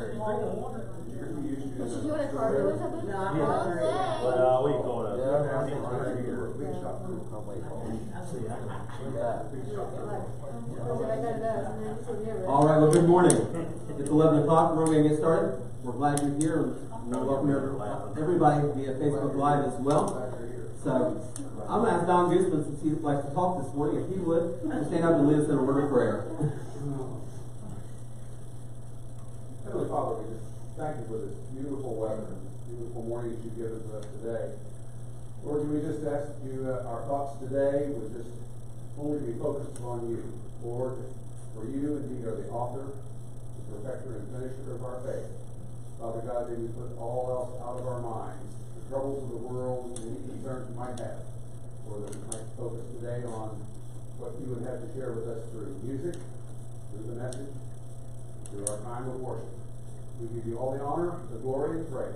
What you doing a cardio or something? No, I'm not. good. Well, uh, we go to. Because I got it up, and then it's never- All right, well, good morning. It's eleven o'clock, we're gonna get started. We're glad you're here, and we'll welcome everybody via Facebook Live as well. So, I'm gonna ask Don Gooseman, since he likes to talk this morning, if he would, to stand up and lead us in a word of prayer. Heavenly Father, we just thank you for this beautiful weather, and beautiful morning that you've given to us today. Lord, we just ask you, uh, our thoughts today would just only be focused upon you. Lord, for you indeed are the author, the perfecter and finisher of our faith. Father God, may we put all else out of our minds, the troubles of the world, and any concerns we might have. Lord, that we might focus today on what you would have to share with us through music, through the message, through our time of worship. We give you all the honor, the glory, and praise.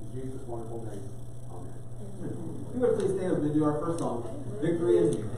In Jesus' wonderful name, amen. If you would please stand as we do our first song, Victory is You.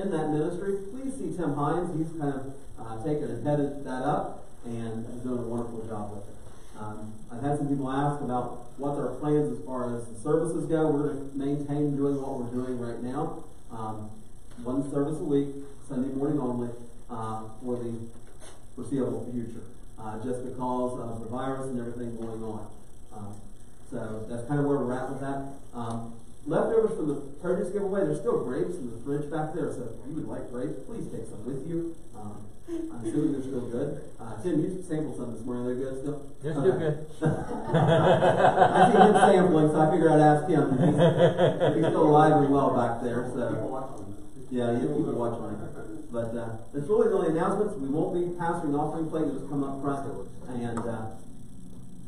In that ministry, please see Tim Hines. He's kind of uh, taken and headed that up and doing a wonderful job with it. Um, I've had some people ask about what our plans as far as the services go. We're going to maintain doing what we're doing right now. Um, one service a week, Sunday morning only, uh, for the foreseeable future, uh, just because of the virus and everything going on. Um, so that's kind of where we're at with that. Um, leftovers from the produce giveaway, there's still grapes in the fridge back there, so if you would like grapes, please take some with you. Um, I'm assuming they're still good. Uh, Tim, you sampled some this morning. They're they good still? They're still Okay. good. I see him sampling, so I figured I'd ask him. He's, he's still alive and well back there, so. Yeah, you people watch on it. But, uh, it's really the only announcements. We won't be passing an offering plate. It'll just come up front. And, uh,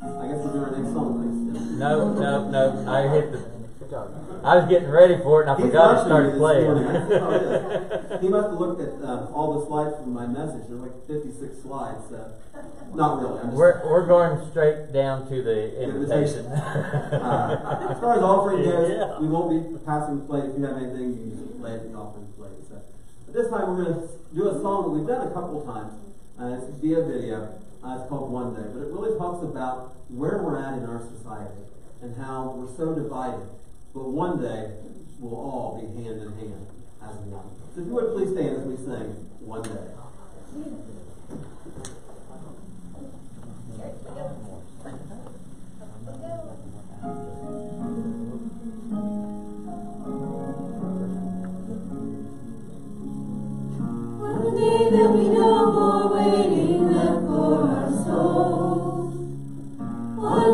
I guess we'll do our next song. Tim. No, no, no. I hit the. I was getting ready for it and I He's forgot to rushing start playing. morning. I think how it is. He must have looked at, uh, all the slides from my message. There's like fifty-six slides, so, not really. I'm just- we're we're going straight down to the invitation. Uh, as far as offering goes, Yeah. we won't be passing the plate. If you have anything, you can just lay it in the offering plate. So, but this time we're going to do a song that we've done a couple times. Uh, it's via video. Uh, it's called One Day, but it really talks about where we're at in our society and how we're so divided. But one day we'll all be hand in hand as one. So if you would please stand as we sing One Day. One day there'll be no more waiting left for our souls.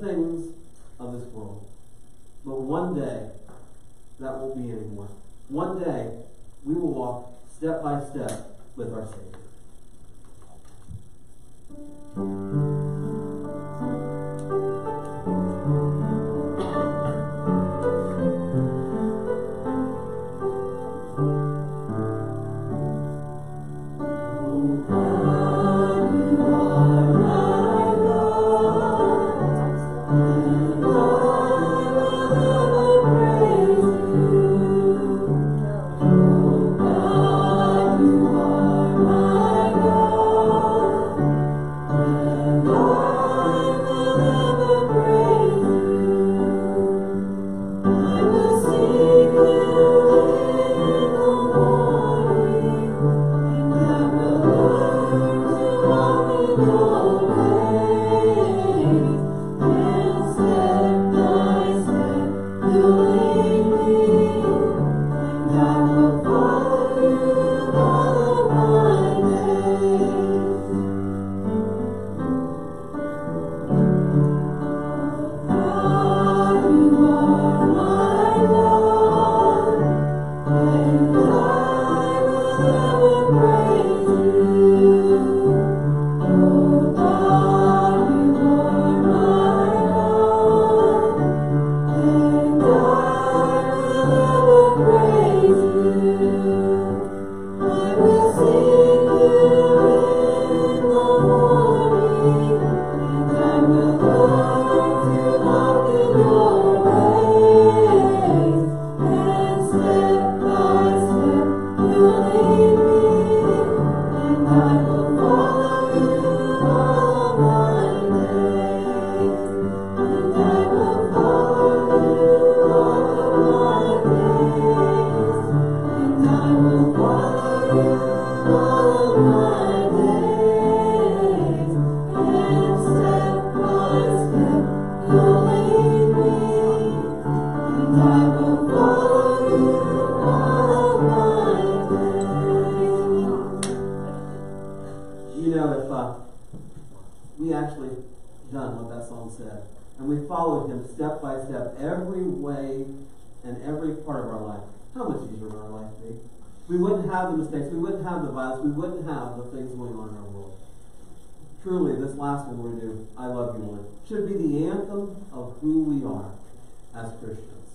things of this world. But one day, that won't be anymore. One day, we will walk step by step with our Savior. last one we're going to do, I love you, Lord, should be the anthem of who we are as Christians.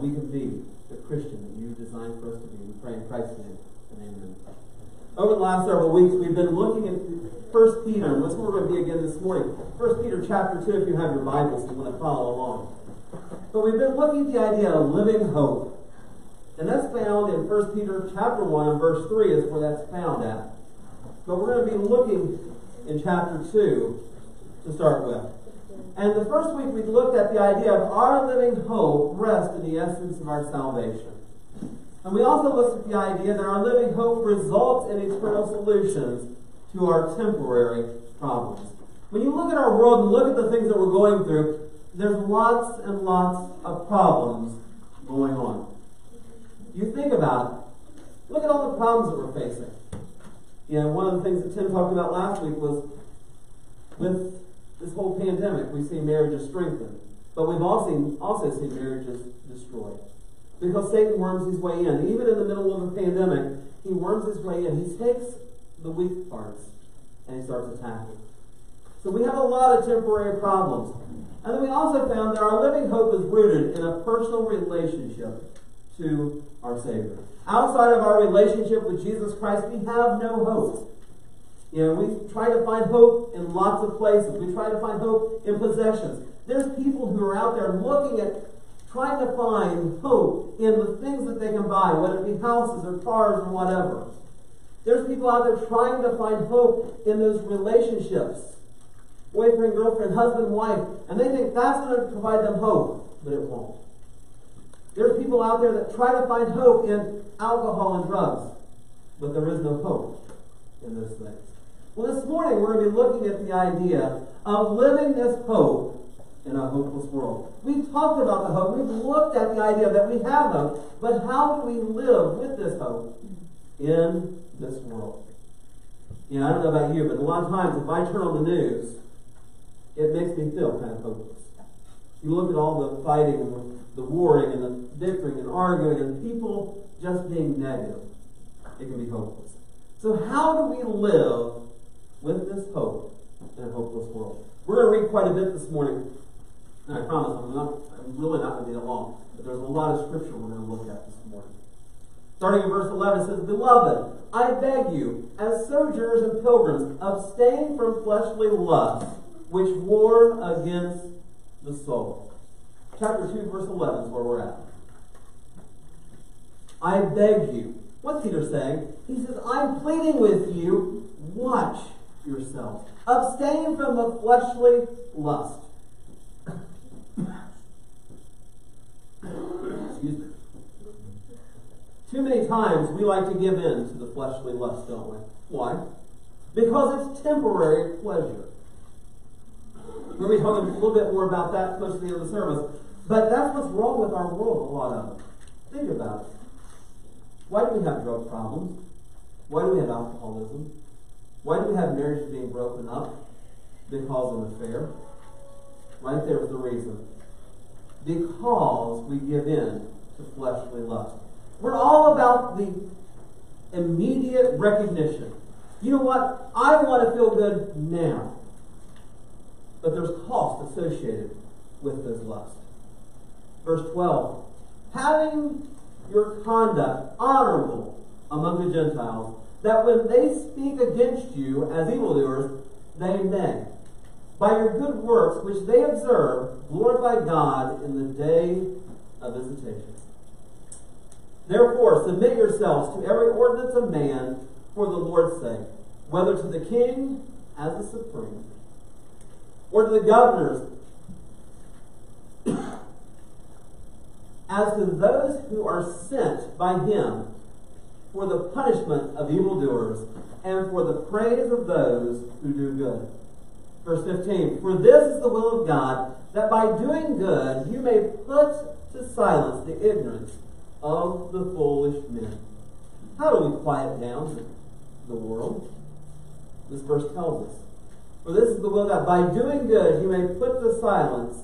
We can be the Christian that you designed for us to be. We pray in Christ's name. And amen. Over the last several weeks, we've been looking at 1 Peter, and that's where we're going to be again this morning. 1 Peter chapter 2, if you have your Bibles and want to follow along. But we've been looking at the idea of living hope. And that's found in 1 Peter chapter 1 and verse 3 is where that's found at. But we're going to be looking in chapter 2 to start with. And the first week we looked at the idea of our living hope rests in the essence of our salvation. And we also looked at the idea that our living hope results in eternal solutions to our temporary problems. When you look at our world and look at the things that we're going through, there's lots and lots of problems going on. You think about it. Look at all the problems that we're facing. You know, one of the things that Tim talked about last week was with this whole pandemic, we see marriages strengthened. But we've also seen, also seen marriages destroyed. Because Satan worms his way in. Even in the middle of a pandemic, he worms his way in. He takes the weak parts and he starts attacking. So we have a lot of temporary problems. And then we also found that our living hope is rooted in a personal relationship to our Savior. Outside of our relationship with Jesus Christ, we have no hope. You know, we try to find hope in lots of places. We try to find hope in possessions. There's people who are out there looking at trying to find hope in the things that they can buy, whether it be houses or cars or whatever. There's people out there trying to find hope in those relationships. Boyfriend, girlfriend, husband, wife. And they think that's going to provide them hope, but it won't. There's people out there that try to find hope in alcohol and drugs, but there is no hope in those things. Well, this morning we're going to be looking at the idea of living this hope in a hopeless world. We've talked about the hope. We've looked at the idea that we have hope, but how do we live with this hope in this world? You know, I don't know about you, but a lot of times if I turn on the news, it makes me feel kind of hopeless. You look at all the fighting and the warring and the bickering and arguing and people just being negative. It can be hopeless. So how do we live with this hope in a hopeless world? We're going to read quite a bit this morning. And I promise I'm, not, I'm really not going to be that long. But there's a lot of scripture we're going to look at this morning. Starting in verse 11, it says, Beloved, I beg you, as sojourners and pilgrims, abstain from fleshly lusts, which war against the soul. Chapter 2, verse 11 is where we're at. I beg you. What's Peter saying? He says, I'm pleading with you, watch yourself. Abstain from the fleshly lust. Excuse me. Too many times we like to give in to the fleshly lust, don't we? Why? Because it's temporary pleasure. We're going be talking a little bit more about that close to the end of the service. But that's what's wrong with our world, a lot of it. Think about it. Why do we have drug problems? Why do we have alcoholism? Why do we have marriages being broken up? Because of an affair. Right there's the reason. Because we give in to fleshly lust. We're all about the immediate recognition. You know what? I want to feel good now. But there's cost associated with this lust. Verse 12. Having your conduct honorable among the Gentiles, that when they speak against you as evildoers, they may, by your good works which they observe, glorify God in the day of visitation. Therefore, submit yourselves to every ordinance of man for the Lord's sake, whether to the king as the supreme, or to the governors as to those who are sent by him for the punishment of evildoers and for the praise of those who do good. Verse 15 For this is the will of God, that by doing good you may put to silence the ignorance of the foolish men. How do we quiet down the world? This verse tells us. For this is the will of God. By doing good, you may put to silence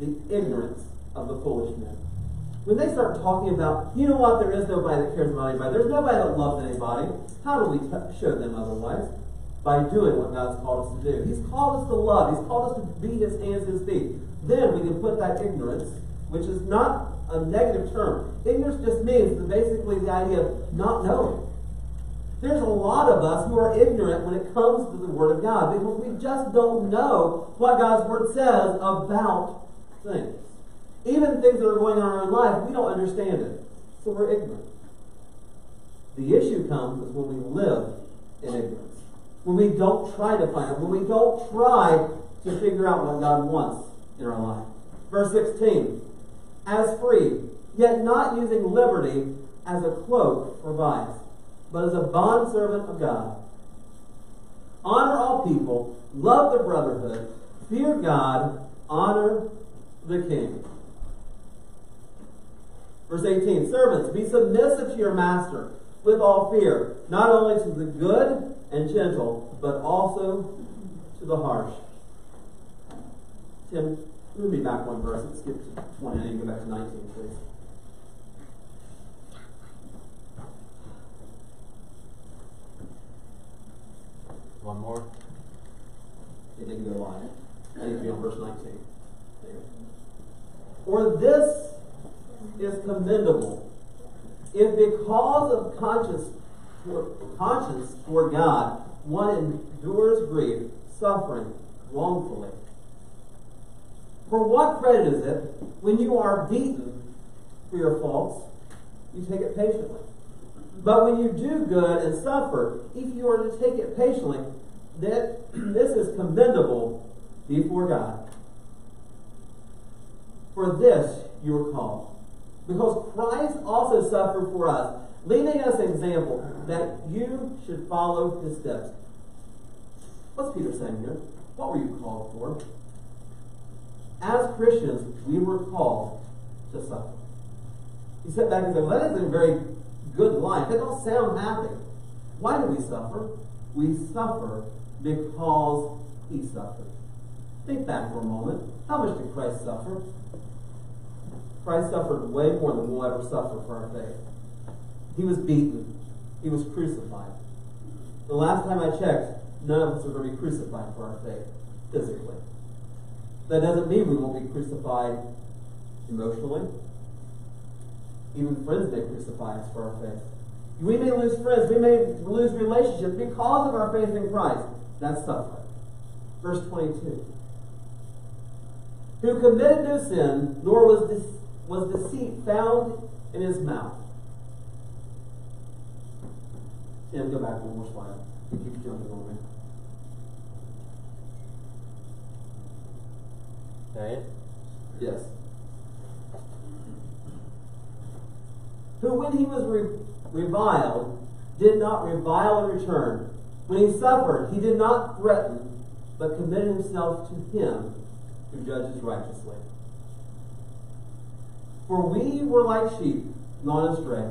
the ignorance of the foolish men. When they start talking about, you know what, there is nobody that cares about anybody. There's nobody that loves anybody. How do we t- show them otherwise? By doing what God's called us to do. He's called us to love. He's called us to be His hands, and His feet. Then we can put that ignorance, which is not a negative term. Ignorance just means basically the idea of not knowing. There's a lot of us who are ignorant when it comes to the Word of God because we just don't know what God's Word says about things. Even things that are going on in our life, we don't understand it. So we're ignorant. The issue comes is when we live in ignorance. When we don't try to find it. When we don't try to figure out what God wants in our life. Verse 16. As free, yet not using liberty as a cloak for vice but as a bondservant of God. Honor all people, love the brotherhood, fear God, honor the king. Verse 18 Servants, be submissive to your master with all fear, not only to the good and gentle, but also to the harsh. Tim, move me back one verse. Let's skip to 20 and go back to 19, please. One more. It didn't go line. I need to be on verse 19. For this is commendable. If because of conscience, for, conscience for God, one endures grief, suffering wrongfully. For what credit is it when you are beaten for your faults, you take it patiently? But when you do good and suffer, if you are to take it patiently, that this is commendable before God. For this you are called. Because Christ also suffered for us, leaving us an example that you should follow his steps. What's Peter saying here? What were you called for? As Christians, we were called to suffer. He sat back and said, well, that isn't a very good life. That don't sound happy. Why do we suffer? We suffer because he suffered. Think back for a moment. How much did Christ suffer? Christ suffered way more than we'll ever suffer for our faith. He was beaten. He was crucified. The last time I checked, none of us are going to be crucified for our faith, physically. That doesn't mean we won't be crucified emotionally. Even friends may crucify us for our faith. We may lose friends, we may lose relationships because of our faith in Christ. That's suffering. Verse 22. Who committed no sin, nor was, was deceit found in his mouth. Tim, go back one more slide. You keep jumping on me. Okay. Yes. Who, when he was re- reviled, did not revile in return. When he suffered, he did not threaten, but committed himself to him who judges righteously. For we were like sheep, gone astray.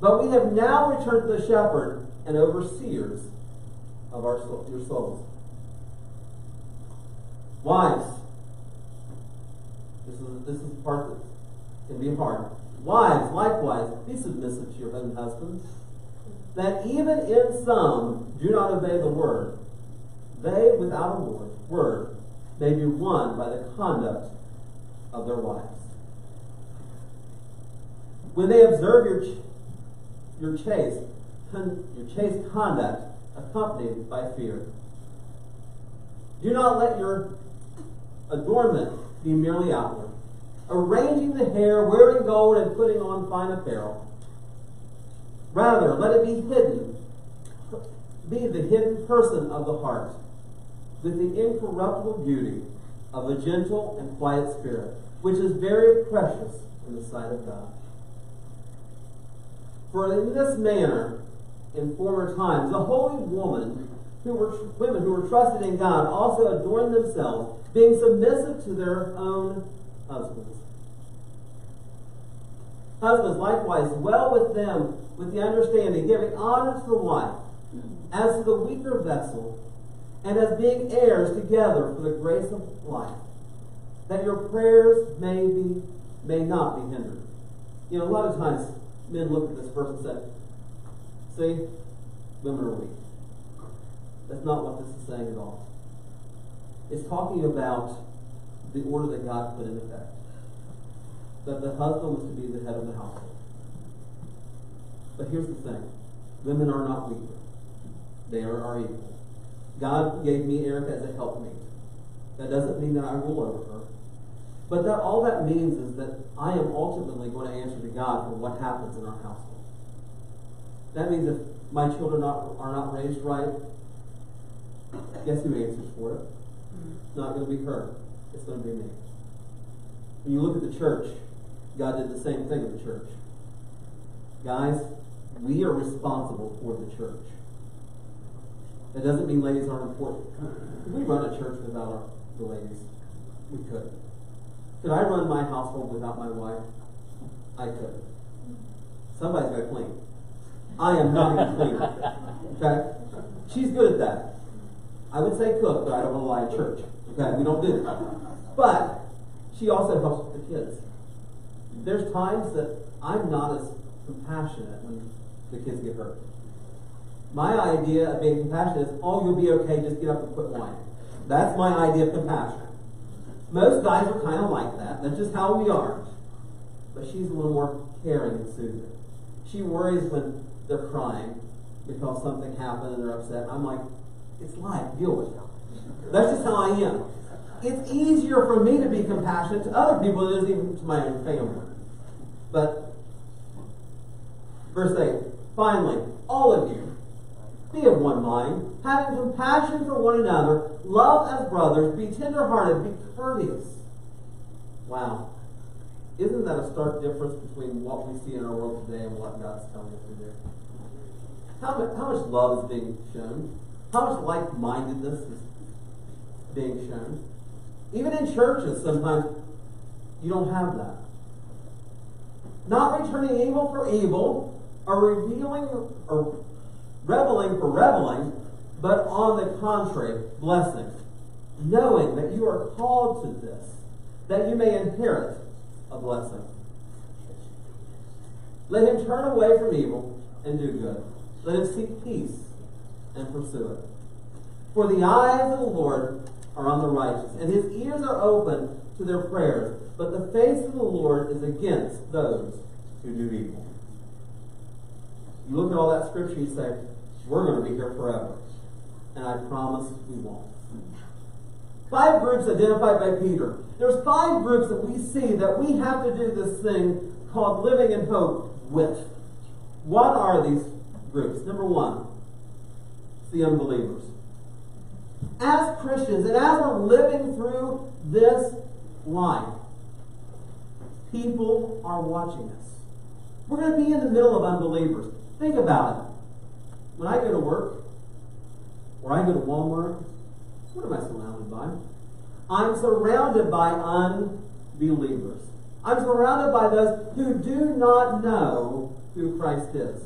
But we have now returned to the shepherd and overseers of our soul, your souls. Wives, this is this is the part that can be hard. Wives, likewise, be submissive to your own husbands, that even in some do not obey the word, they without a word, word may be won by the conduct of their wives. When they observe your your chaste your chaste conduct accompanied by fear, do not let your adornment be merely outward, arranging the hair, wearing gold, and putting on fine apparel. Rather, let it be hidden, be the hidden person of the heart, with the incorruptible beauty of a gentle and quiet spirit, which is very precious in the sight of God. For in this manner, in former times, the holy woman who were women who were trusted in God also adorned themselves, being submissive to their own husbands. Husbands likewise dwell with them with the understanding, giving honor to the wife as to the weaker vessel, and as being heirs together for the grace of life, that your prayers may be may not be hindered. You know, a lot of times men look at this verse and say, See, women are weak. That's not what this is saying at all. It's talking about the order that God put in effect. That the husband was to be the head of the household. But here's the thing women are not weaker, they are our equal. God gave me Erica as a helpmate. That doesn't mean that I rule over her. But that all that means is that I am ultimately going to answer to God for what happens in our household. That means if my children not, are not raised right, guess who answers for it? It's not going to be her. It's going to be me. When you look at the church, God did the same thing in the church. Guys, we are responsible for the church. That doesn't mean ladies aren't important. Could we run a church without our, the ladies? We could. Could I run my household without my wife? I could. Somebody's got to clean. I am not a cleaner. Okay? She's good at that. I would say cook, but I don't want to lie in church. Okay? We don't do that. But she also helps with the kids. There's times that I'm not as compassionate when the kids get hurt. My idea of being compassionate is, oh, you'll be okay, just get up and quit whining. That's my idea of compassion. Most guys are kind of like that. That's just how we are. But she's a little more caring and soothing. She worries when they're crying because something happened and they're upset. I'm like, it's life, deal with it. That's just how I am. It's easier for me to be compassionate to other people than it is even to my own family. But, verse 8, finally, all of you, be of one mind, having compassion for one another, love as brothers, be tenderhearted, be courteous. Wow. Isn't that a stark difference between what we see in our world today and what God's telling us to do? How much, how much love is being shown? How much like mindedness is being shown? Even in churches, sometimes you don't have that. Not returning evil for evil, or revealing or reveling for reveling, but on the contrary, blessing, knowing that you are called to this, that you may inherit a blessing. Let him turn away from evil and do good. Let him seek peace and pursue it. For the eyes of the Lord are on the righteous, and his ears are open to their prayers, but the face of the Lord is against those who do evil. You look at all that scripture, you say, we're going to be here forever. And I promise we won't. Five groups identified by Peter. There's five groups that we see that we have to do this thing called living in hope with. What are these groups? Number one, the unbelievers. As Christians, and as we're living through this life, people are watching us. We're going to be in the middle of unbelievers. Think about it. When I go to work, or I go to Walmart, what am I surrounded by? I'm surrounded by unbelievers. I'm surrounded by those who do not know who Christ is.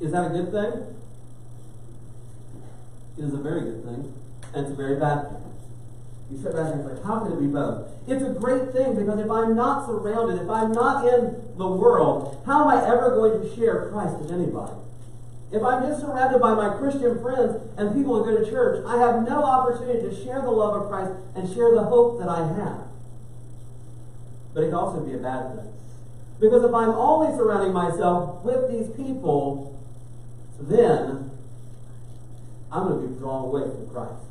Is that a good thing? It is a very good thing, and it's a very bad thing. You sit back and say, how can it be both? It's a great thing because if I'm not surrounded, if I'm not in the world, how am I ever going to share Christ with anybody? If I'm just surrounded by my Christian friends and people who go to church, I have no opportunity to share the love of Christ and share the hope that I have. But it can also be a bad thing. Because if I'm only surrounding myself with these people, then I'm going to be drawn away from Christ.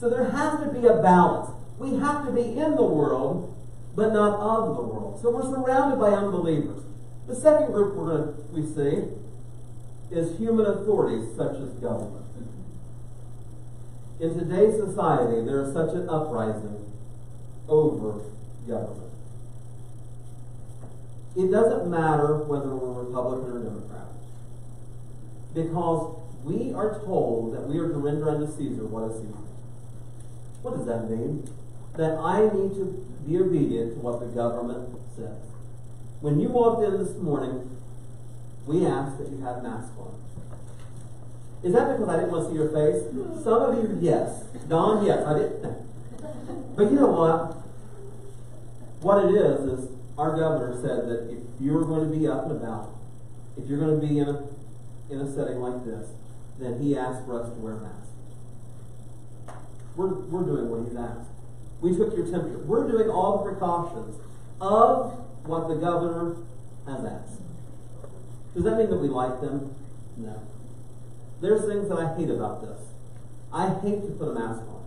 So there has to be a balance. We have to be in the world, but not of the world. So we're surrounded by unbelievers. The second group we're going to, we see is human authorities such as government. In today's society, there is such an uprising over government. It doesn't matter whether we're Republican or Democrat, because we are told that we are to render unto Caesar what is Caesar. What does that mean? That I need to be obedient to what the government says. When you walked in this morning, we ask that you have masks on. Is that because I didn't want to see your face? Some of you, yes. Don, yes, I didn't. But you know what? What it is, is our governor said that if you're going to be up and about, if you're going to be in a, in a setting like this, then he asked for us to wear masks. We're, we're doing what he's asked. We took your temperature. We're doing all the precautions of what the governor has asked. Does that mean that we like them? No. There's things that I hate about this. I hate to put a mask on.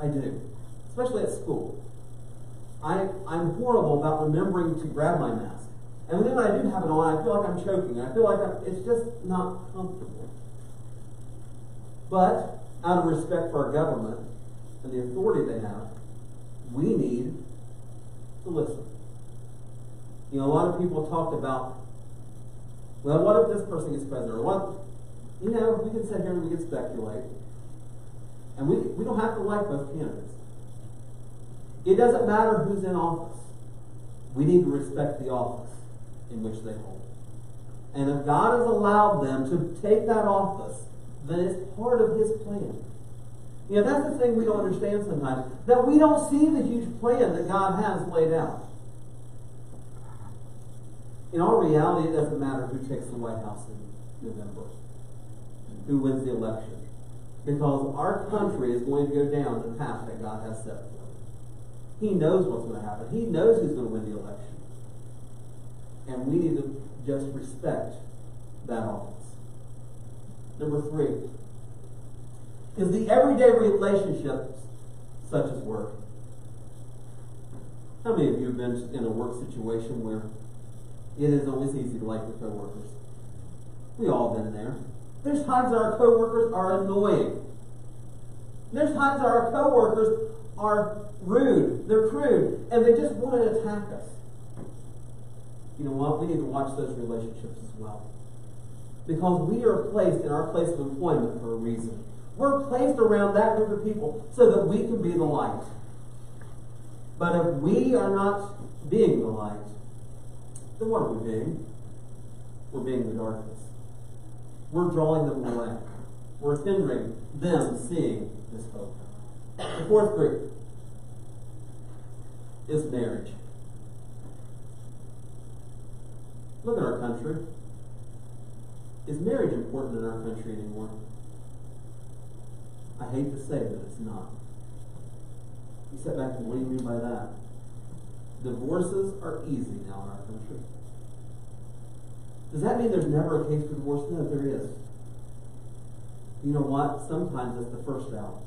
I do. Especially at school. I, I'm horrible about remembering to grab my mask. And then when I do have it on, I feel like I'm choking. I feel like I'm, it's just not comfortable. But, out of respect for our government and the authority they have, we need to listen. You know, a lot of people talked about, well, what if this person gets president? Or what, you know, we can sit here and we can speculate. And we, we don't have to like both candidates. It doesn't matter who's in office. We need to respect the office in which they hold. And if God has allowed them to take that office, then it's part of His plan. You know, that's the thing we don't understand sometimes. That we don't see the huge plan that God has laid out. In all reality, it doesn't matter who takes the White House in November, who wins the election. Because our country is going to go down the path that God has set for it. He knows what's going to happen. He knows who's going to win the election. And we need to just respect that office. Number three is the everyday relationships, such as work. How many of you have been in a work situation where it is always easy to like your coworkers? We all been there. There's times that our coworkers are annoying. There's times that our coworkers are rude, they're crude, and they just want to attack us. You know what? We need to watch those relationships as well. Because we are placed in our place of employment for a reason. We're placed around that group of people so that we can be the light. But if we are not being the light, then what are we being? We're being the darkness. We're drawing them away. We're hindering them seeing this hope. The fourth group is marriage. Look at our country. Is marriage important in our country anymore? I hate to say that it's not. You sit back and what do you mean by that? Divorces are easy now in our country. Does that mean there's never a case for divorce? No, there is. You know what? Sometimes it's the first out.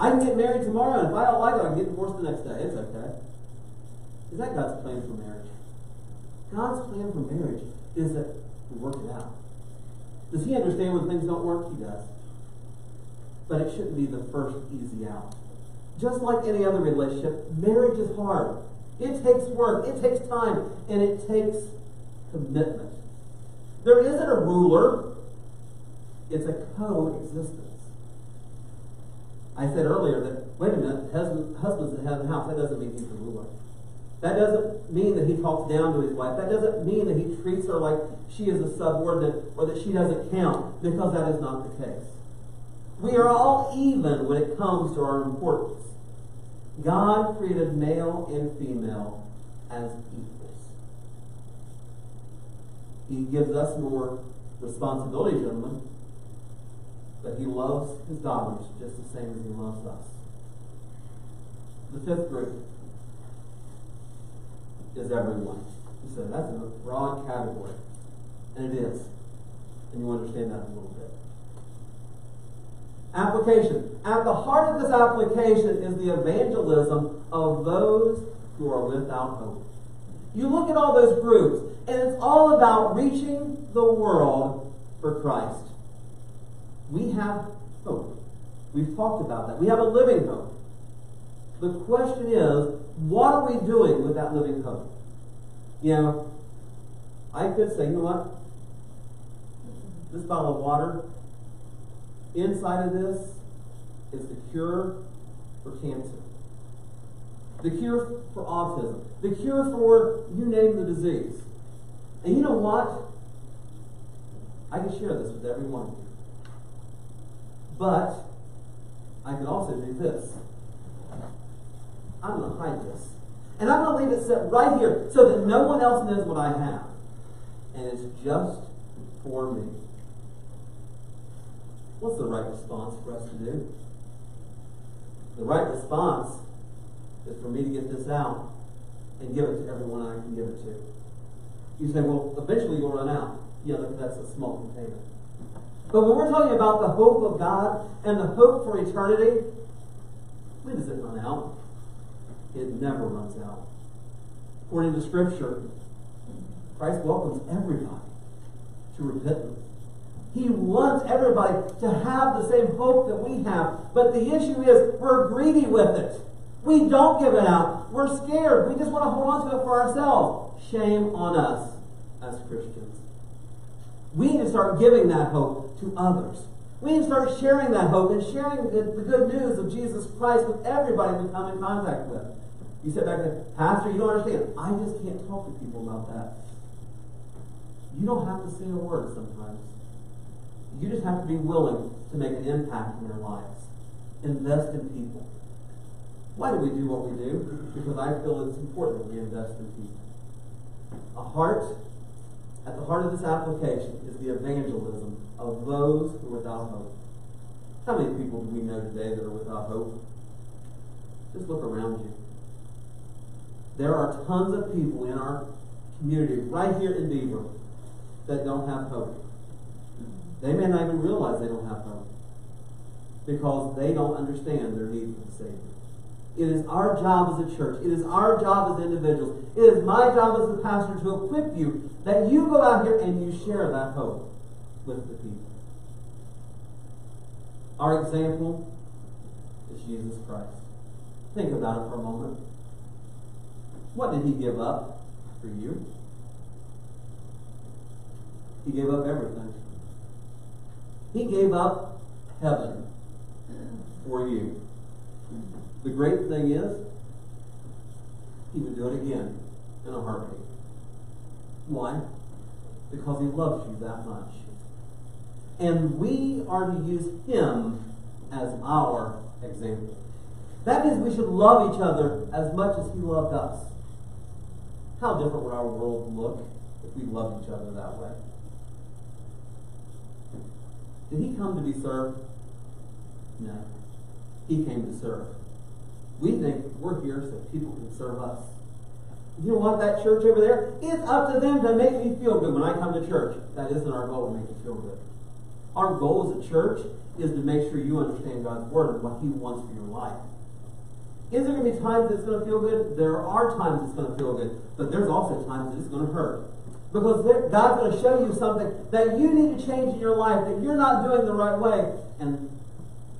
I can get married tomorrow, and if I don't like it, I can get divorced the next day. It's okay. Is that God's plan for marriage? God's plan for marriage is that we work it out. Does He understand when things don't work? He does. But it shouldn't be the first easy out. Just like any other relationship, marriage is hard. It takes work, it takes time, and it takes commitment. There isn't a ruler, it's a coexistence. I said earlier that, wait a minute, husband, husband's head of the house. That doesn't mean he's a ruler. That doesn't mean that he talks down to his wife. That doesn't mean that he treats her like she is a subordinate or that she doesn't count, because that is not the case. We are all even when it comes to our importance. God created male and female as equals. He gives us more responsibility, gentlemen, but He loves His daughters just the same as He loves us. The fifth group is everyone. You said that's a broad category. And it is. And you understand that a little bit. Application. At the heart of this application is the evangelism of those who are without hope. You look at all those groups, and it's all about reaching the world for Christ. We have hope. We've talked about that. We have a living hope. The question is, what are we doing with that living hope? You know, I could say, you know what? This bottle of water, inside of this is the cure for cancer, the cure for autism, the cure for you name the disease. And you know what? I can share this with every one of you. But I can also do this. I'm going to hide this. And I'm going to leave it set right here so that no one else knows what I have. And it's just for me. What's the right response for us to do? The right response is for me to get this out and give it to everyone I can give it to. You say, well, eventually you'll run out. Yeah, that's a small container. But when we're talking about the hope of God and the hope for eternity, when does it run out? It never runs out. According to Scripture, Christ welcomes everybody to repentance. He wants everybody to have the same hope that we have. But the issue is we're greedy with it. We don't give it out. We're scared. We just want to hold on to it for ourselves. Shame on us as Christians. We need to start giving that hope to others. We need to start sharing that hope and sharing the, good news of Jesus Christ with everybody we come in contact with. You sit back say, Pastor, you don't understand. I just can't talk to people about that. You don't have to say a word sometimes. You just have to be willing to make an impact in their lives. Invest in people. Why do we do what we do? Because I feel it's important that we invest in people. A heart, at the heart of this application, is the evangelism of those who are without hope. How many people do we know today that are without hope? Just look around you. There are tons of people in our community, right here in Beaver, that don't have hope. They may not even realize they don't have hope because they don't understand their need for the Savior. It is our job as a church. It is our job as individuals. It is my job as a pastor to equip you that you go out here and you share that hope with the people. Our example is Jesus Christ. Think about it for a moment. What did he give up for you? He gave up everything. He gave up heaven for you. The great thing is, he would do it again in a heartbeat. Why? Because he loves you that much. And we are to use him as our example. That means we should love each other as much as he loved us. How different would our world look if we loved each other that way? Did he come to be served? No. He came to serve. We think we're here so people can serve us. You what? That church over there, it's up to them to make me feel good when I come to church. That isn't our goal to make you feel good. Our goal as a church is to make sure you understand God's Word and what He wants for your life. Is there going to be times it's going to feel good? There are times it's going to feel good, but there's also times that it's going to hurt. Because God's going to show you something that you need to change in your life that you're not doing the right way. And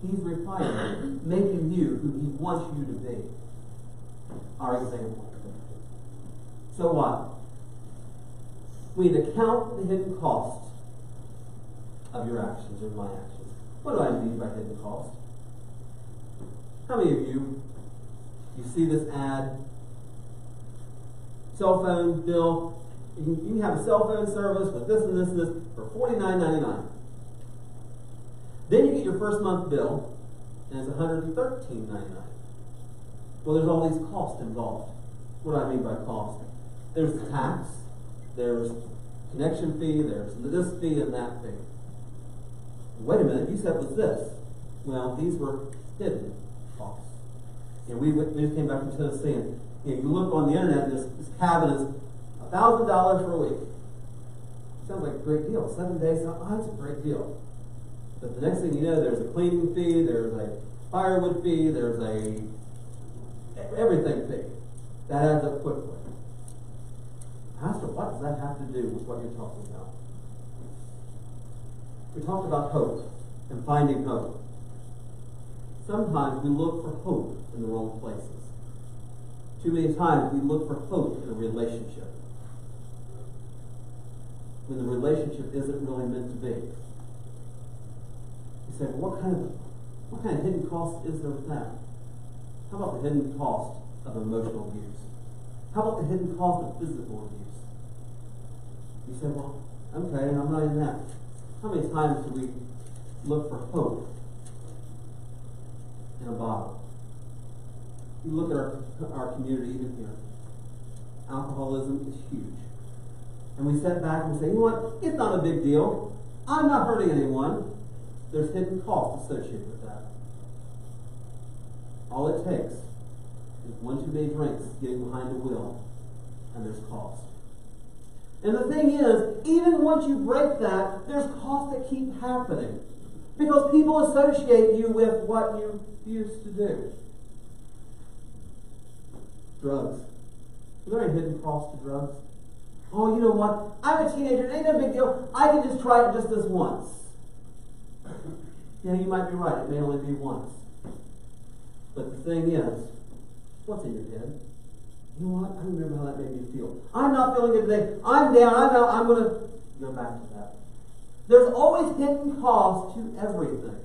He's refining, making you who He wants you to be. Our example. So what? We need to count the hidden cost of your actions or my actions. What do I mean by hidden cost? How many of you, you see this ad, cell phone bill, you can, you can have a cell phone service with this and this and this for $49.99. Then you get your first month bill, and it's $113.99. Well, there's all these costs involved. What do I mean by cost? There's the tax, there's connection fee, there's this fee and that fee. Wait a minute, you said it was this. Well, these were hidden costs. And we, we just came back from Tennessee, and you, know, you look on the internet, and this, this cabin is $1,000 for a week. Sounds like a great deal. Seven days, oh, that's a great deal. But the next thing you know, there's a cleaning fee, there's a firewood fee, there's a everything fee. That adds up quickly. Pastor, what does that have to do with what you're talking about? We talked about hope and finding hope. Sometimes we look for hope in the wrong places. Too many times we look for hope in a relationship when the relationship isn't really meant to be. Say, well, what kind of what kind of hidden cost is there with that? How about the hidden cost of emotional abuse? How about the hidden cost of physical abuse? You say, well, okay, I'm not in that. How many times do we look for hope in a bottle? You look at our, our community even here. Alcoholism is huge. And we step back and say, you know what? It's not a big deal. I'm not hurting anyone. There's hidden costs associated with that. All it takes is one too many drinks getting behind the wheel, and there's cost. And the thing is, even once you break that, there's costs that keep happening. Because people associate you with what you used to do. Drugs. There any hidden cost to drugs? Oh, you know what? I'm a teenager. It ain't no big deal. I can just try it just this once. Yeah, you might be right. It may only be once. But the thing is, what's in your head? You know what? I don't remember how that made me feel. I'm not feeling good today. I'm down. I'm out. I'm going to go back to that. There's always hidden cost to everything.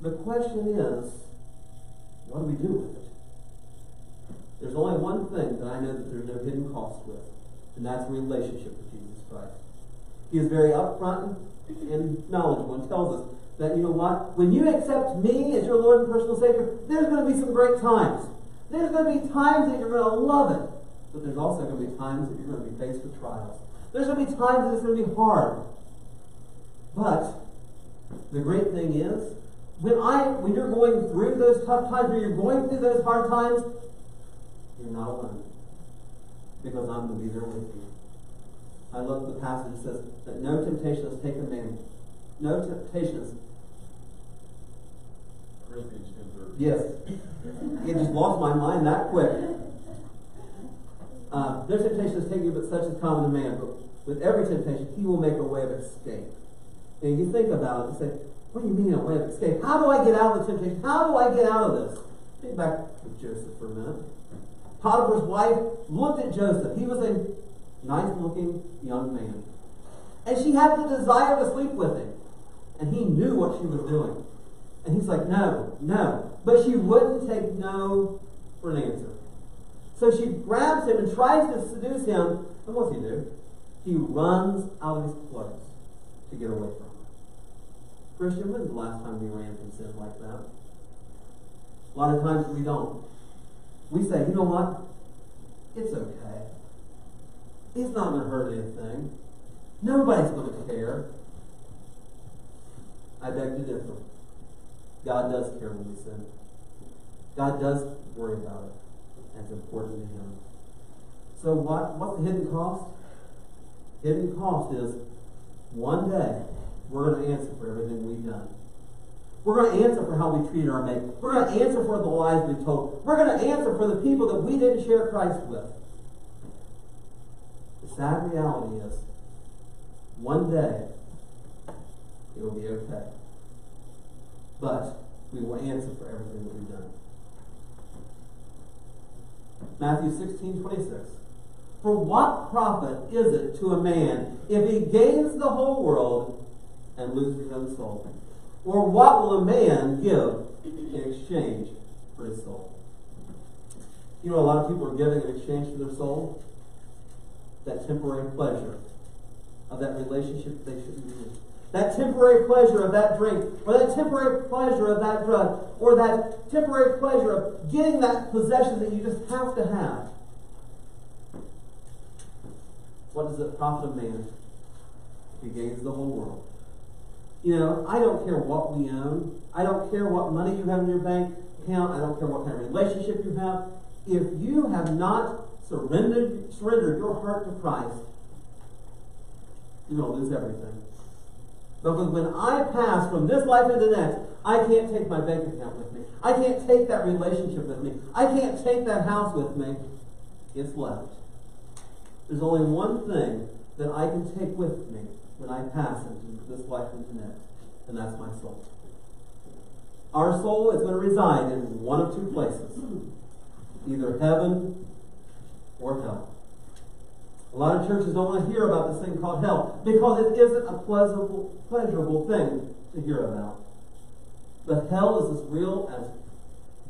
The question is, what do we do with it? There's only one thing that I know that there's no hidden cost with, and that's relationship with Jesus Christ. He is very upfront and knowledgeable one tells us that, you know what? When you accept me as your Lord and personal Savior, there's going to be some great times. There's going to be times that you're going to love it, but there's also going to be times that you're going to be faced with trials. There's going to be times that it's going to be hard. But the great thing is, when I when you're going through those tough times, when you're going through those hard times, you're not alone. Because I'm going to be there with you. I love the passage It says that no temptation has taken man. No temptation has Corinthians ten thirty. Yes. It just lost my mind that quick. Uh, no temptation is taken you, but such is common to man. But with every temptation, he will make a way of escape. And you think about it and say, what do you mean a way of escape? How do I get out of the temptation? How do I get out of this? Think back with Joseph for a minute. Potiphar's wife looked at Joseph. He was a nice looking young man. And she had the desire to sleep with him. And he knew what she was doing. And he's like, no, no. But she wouldn't take no for an answer. So she grabs him and tries to seduce him. And what's he do? He runs out of his place to get away from her. Christian, when's the last time we ran from sin like that? A lot of times we don't. We say, you know what? It's okay. It's not going to hurt anything. Nobody's going to care. I beg to differ. God does care when we sin. God does worry about it. That's important to Him. So what? What's the hidden cost? Hidden cost is one day we're going to answer for everything we've done. We're going to answer for how we treated our mate. We're going to answer for the lies we told. We're going to answer for the people that we didn't share Christ with. Sad reality is, one day it will be okay. But we will answer for everything that we've done. Matthew 16, 26. For what profit is it to a man if he gains the whole world and loses his own soul? Or what will a man give in exchange for his soul? You know, a lot of people are giving in exchange for their soul that temporary pleasure of that relationship they shouldn't be in. That temporary pleasure of that drink, or that temporary pleasure of that drug, or that temporary pleasure of getting that possession that you just have to have. What does it profit a man if he gains the whole world? You know, I don't care what we own. I don't care what money you have in your bank account. I don't care what kind of relationship you have. If you have not surrendered, surrendered your heart to Christ, you're going to lose everything. Because when I pass from this life into the next, I can't take my bank account with me. I can't take that relationship with me. I can't take that house with me. It's left. There's only one thing that I can take with me when I pass into this life into the next, and that's my soul. Our soul is going to reside in one of two places either heaven or hell. A lot of churches don't want to hear about this thing called hell because it isn't a pleasurable, pleasurable thing to hear about. But hell is as real as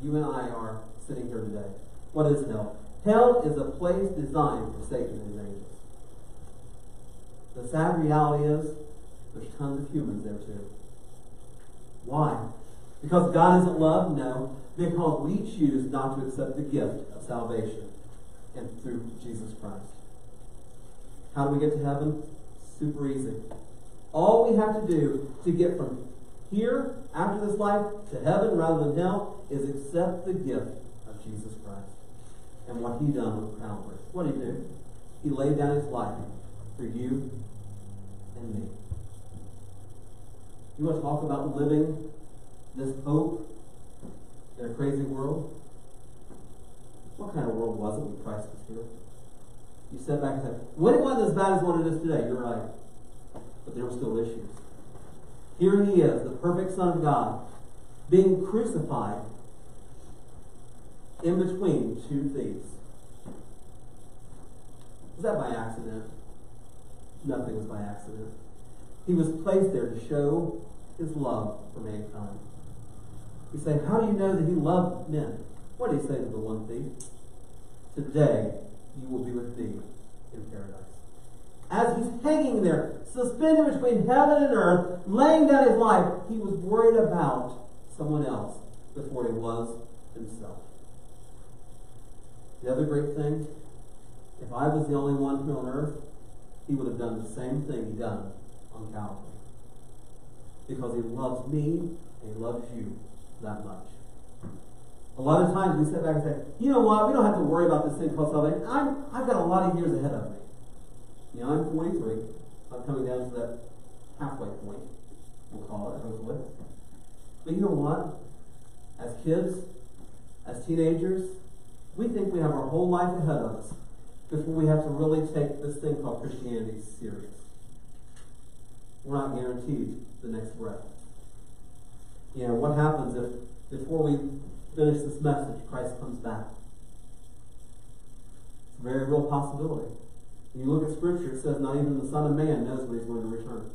you and I are sitting here today. What is hell? Hell is a place designed for Satan and his angels. The sad reality is there's tons of humans there too. Why? Because God isn't love? No. Because we choose not to accept the gift of salvation and through Jesus Christ. How do we get to heaven? Super easy. All we have to do to get from here, after this life, to heaven rather than hell, is accept the gift of Jesus Christ and what He done on Calvary. What did He do? He laid down His life for you and me. You want to talk about living this hope in a crazy world? What kind of world was it when Christ was here? You step back and say, well, it wasn't as bad as what it is today. You're right. But there were still issues. Here he is, the perfect Son of God, being crucified in between two thieves. Was that by accident? Nothing was by accident. He was placed there to show his love for mankind. He said, How do you know that he loved men? What did he say to the one thief? Today you will be with me in paradise. As he's hanging there, suspended between heaven and earth, laying down his life, he was worried about someone else before he was himself. The other great thing, if I was the only one here on earth, he would have done the same thing he done on Calvary. Because he loves me and he loves you that much. A lot of times we sit back and say, you know what, we don't have to worry about this thing called salvation. I'm, I've got a lot of years ahead of me. You know, I'm 43. I'm coming down to that halfway point, we'll call it, hopefully. But you know what? As kids, as teenagers, we think we have our whole life ahead of us before we have to really take this thing called Christianity serious. We're not guaranteed the next breath. You know, what happens if before we finish this message, Christ comes back? It's a very real possibility. When you look at Scripture, it says not even the Son of Man knows when he's going to return.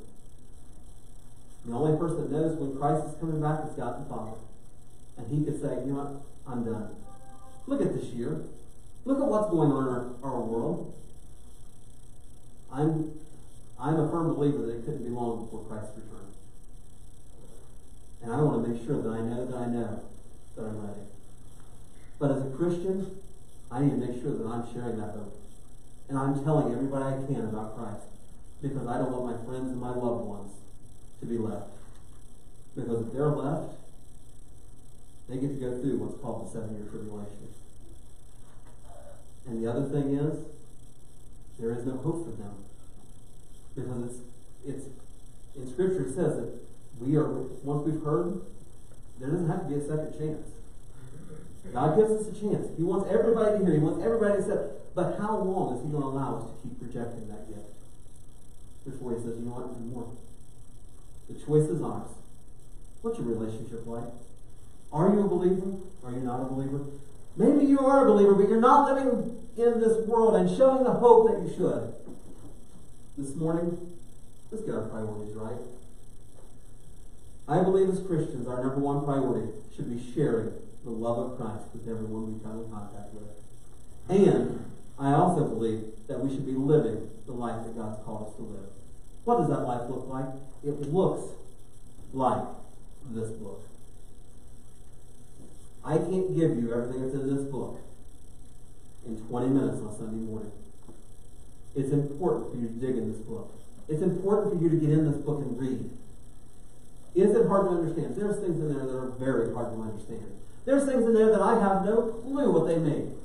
The only person that knows when Christ is coming back is God the Father. And he could say, you know what, I'm done. Look at this year. Look at what's going on in our, our world. I'm, I'm a firm believer that it couldn't be long before Christ's return. And I want to make sure that I know that I know that I'm ready. But as a Christian, I need to make sure that I'm sharing that hope. And I'm telling everybody I can about Christ. Because I don't want my friends and my loved ones to be left. Because if they're left, they get to go through what's called the seven year tribulation. And the other thing is, there is no hope for them. Because it's, it's in Scripture it says that we are, once we've heard, there doesn't have to be a second chance. God gives us a chance. He wants everybody to hear. He wants everybody to accept. But how long is He going to allow us to keep rejecting that gift? Before He says, you know what, no more. The choice is ours. What's your relationship like? Are you a believer? Are you not a believer? Maybe you are a believer, but you're not living in this world and showing the hope that you should. This morning, let's get our priorities right. I believe as Christians, our number one priority should be sharing the love of Christ with everyone we come in contact with. And I also believe that we should be living the life that God's called us to live. What does that life look like? It looks like this book. I can't give you everything that's in this book in 20 minutes on Sunday morning. It's important for you to dig in this book. It's important for you to get in this book and read. Is it hard to understand? There's things in there that are very hard to understand. There's things in there that I have no clue what they mean.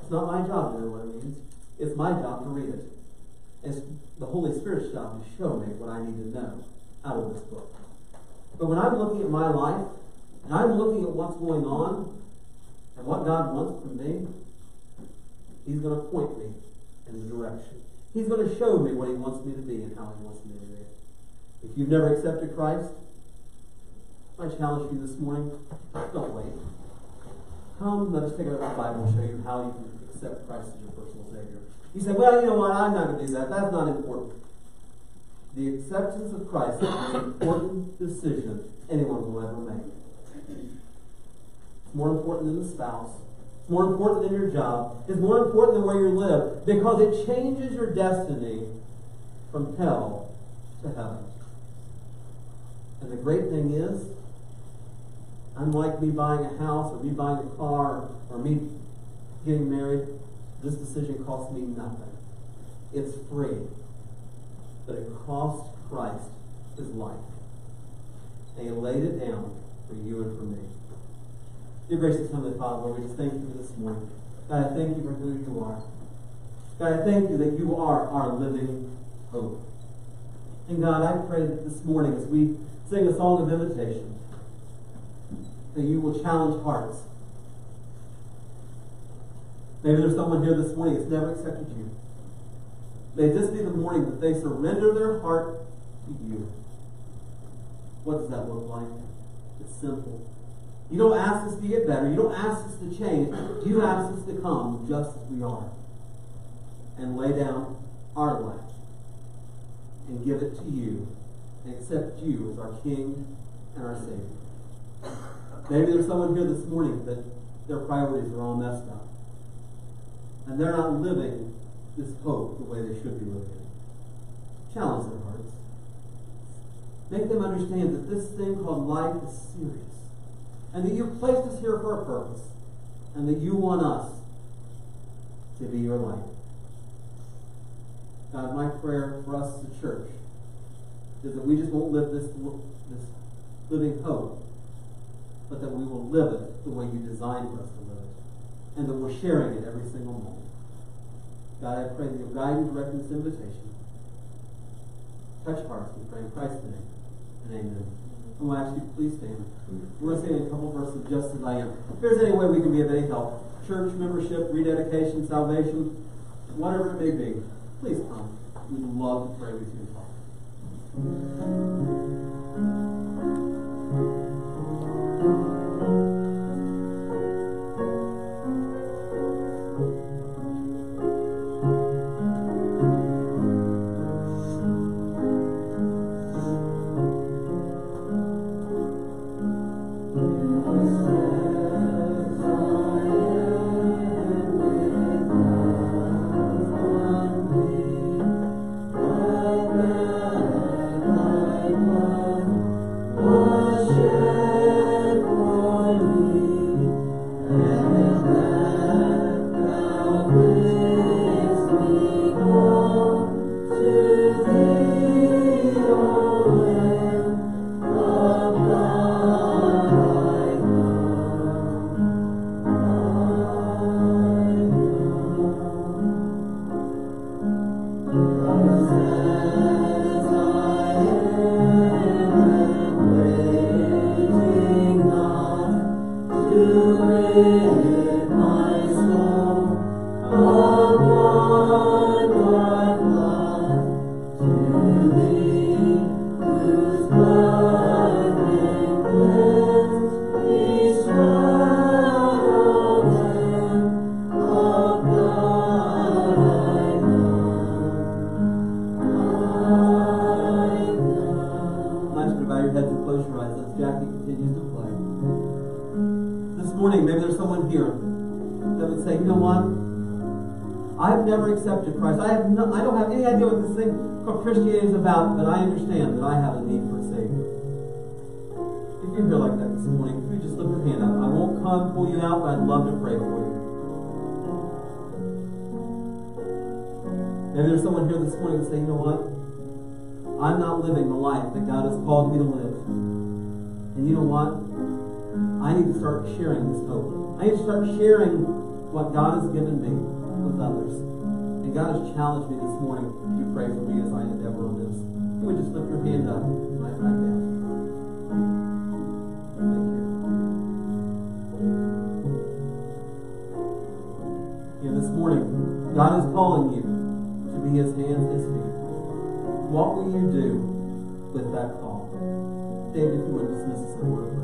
It's not my job to know what it means. It's my job to read it. It's the Holy Spirit's job to show me what I need to know out of this book. But when I'm looking at my life, and I'm looking at what's going on, and what God wants from me, He's going to point me in the direction. He's going to show me what He wants me to be and how He wants me to be. If you've never accepted Christ, I challenge you this morning, don't wait. Come, let us take out the Bible and show you how you can accept Christ as your personal Savior. You say, well, you know what, I'm not going to do that. That's not important. the acceptance of Christ is the most important decision anyone will ever make. It's more important than the spouse. It's more important than your job. It's more important than where you live because it changes your destiny from hell to heaven. And the great thing is, unlike me buying a house or me buying a car or me getting married, this decision costs me nothing. It's free. But it cost Christ his life. And he laid it down for you and for me. Dear gracious Heavenly Father, Lord, we just thank you this morning. God, I thank you for who you are. God, I thank you that you are our living hope. And God, I pray that this morning as we sing a song of invitation, that you will challenge hearts. Maybe there's someone here this morning that's never accepted you. May this be the morning that they surrender their heart to you. What does that look like? It's simple. You don't ask us to get better. You don't ask us to change. You ask us to come just as we are and lay down our life and give it to you and accept you as our King and our Savior. Maybe there's someone here this morning that their priorities are all messed up. And they're not living this hope the way they should be living. Challenge their hearts. Make them understand that this thing called life is serious. And that you've placed us here for a purpose. And that you want us to be your light. God, my prayer for us as a church is that we just won't live this, this living hope, but that we will live it the way you designed for us to live it. And that we're sharing it every single moment. God, I pray that you'll guide and direct this invitation. Touch hearts, we pray in Christ's name. And amen. I'm going to ask you to please stand. We're going to sing a couple verses just as I am. If there's any way we can be of any help, church membership, rededication, salvation, whatever it may be, please come. We'd love to pray with you. Nice never accepted Christ. I have no, I don't have any idea what this thing called Christianity is about, but I understand that I have a need for a Savior. If you're here like that this morning, if you just lift your hand up, I won't come pull you out, but I'd love to pray for you. Maybe there's someone here this morning that say, you know what? I'm not living the life that God has called me to live. And you know what? I need to start sharing this hope. I need to start sharing what God has given me with others. God has challenged me this morning to pray for me as I endeavor on this. You we just lift your hand up right back down? Thank you. This morning, God is calling you to be His hands, His feet. What will you do with that call? David, if you would dismiss us in